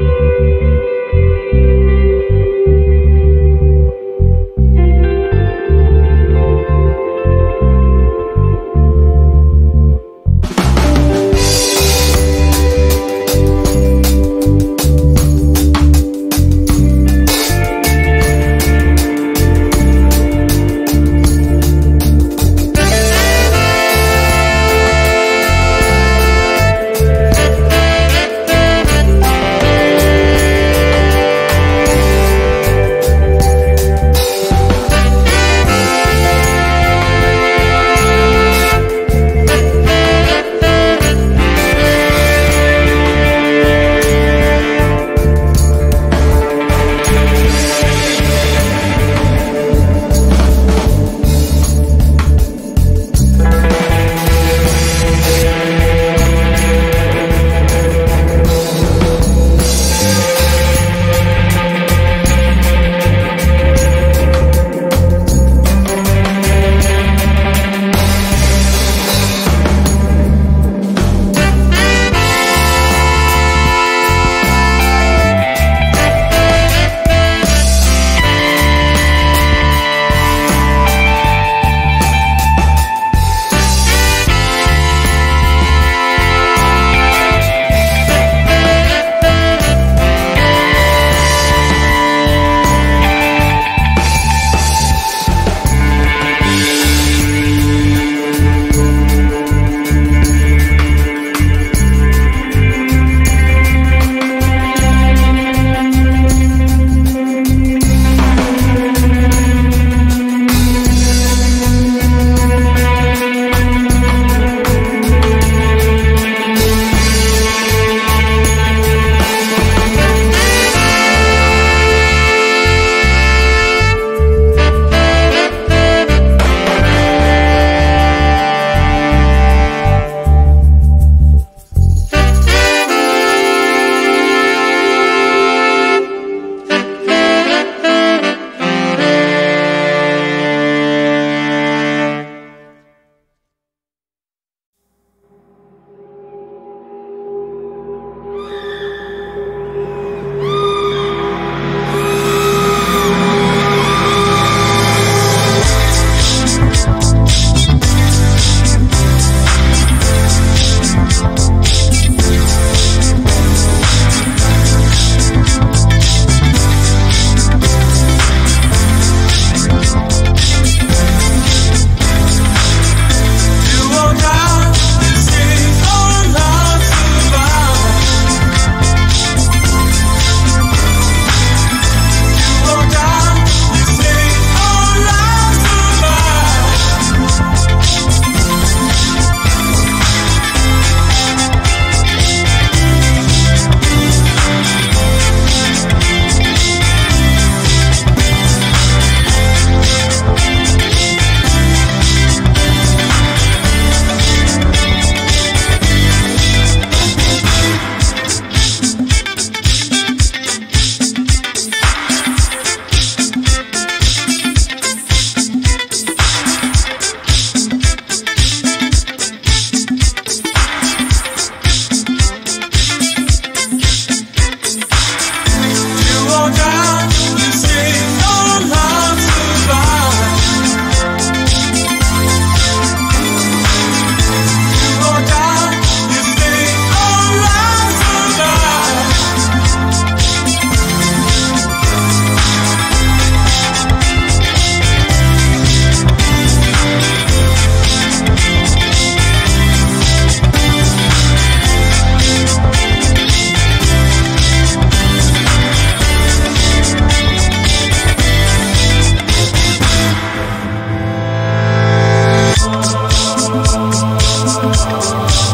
Música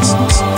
Sessions.